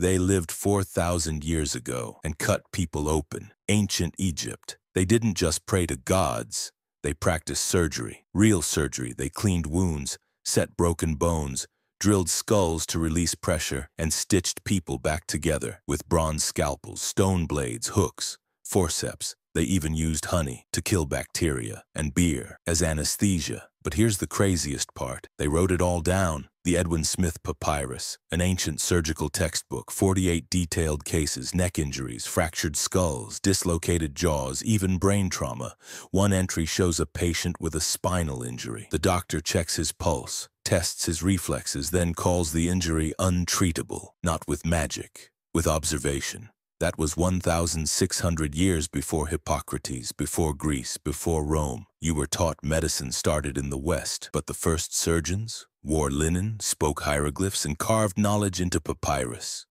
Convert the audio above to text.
They lived 4,000 years ago and cut people open. Ancient Egypt. They didn't just pray to gods, they practiced surgery. Real surgery. They cleaned wounds, set broken bones, drilled skulls to release pressure, and stitched people back together with bronze scalpels, stone blades, hooks, forceps. They even used honey to kill bacteria and beer as anesthesia. But here's the craziest part. They wrote it all down. The Edwin Smith Papyrus, an ancient surgical textbook, 48 detailed cases, neck injuries, fractured skulls, dislocated jaws, even brain trauma. One entry shows a patient with a spinal injury. The doctor checks his pulse, tests his reflexes, then calls the injury untreatable, not with magic, with observation. That was 1,600 years before Hippocrates, before Greece, before Rome. You were taught medicine started in the West, but the first surgeons wore linen, spoke hieroglyphs, and carved knowledge into papyrus.